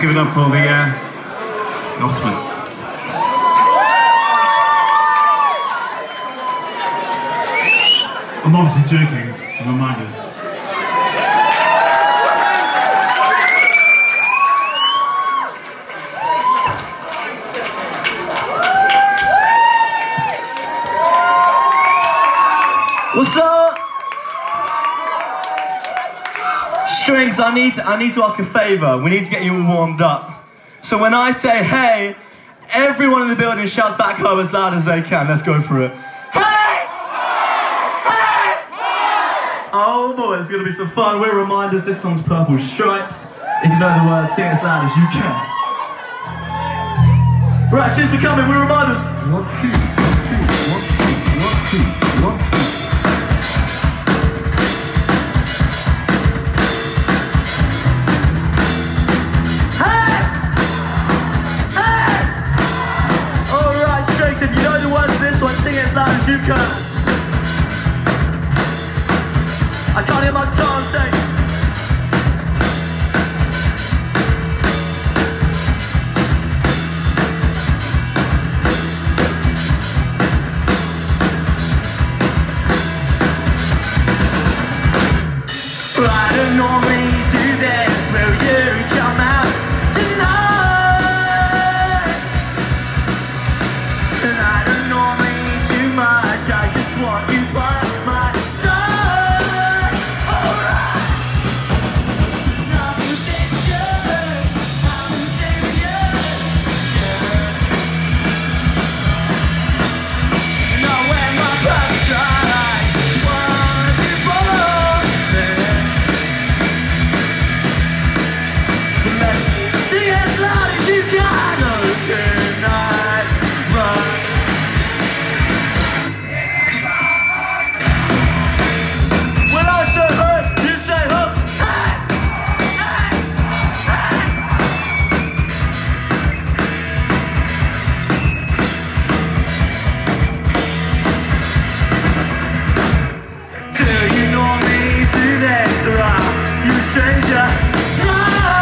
Give it up for the uh, Octopus. I'm obviously joking, reminders. What's up? Strings, I need to, I need to ask a favor. We need to get you all warmed up. So when I say hey, everyone in the building shouts back home as loud as they can. Let's go for it. Hey! Hey! Oh boy, it's gonna be some fun. We're reminders. This song's Purple Stripes. If you know the words, sing as loud as you can. Right, cheers for coming. We're reminders. One, two, one, two, one, two, one, two, one, two. As loud as you can. I can't hear my guitar on stage. I don't normally Want you by seja. Não.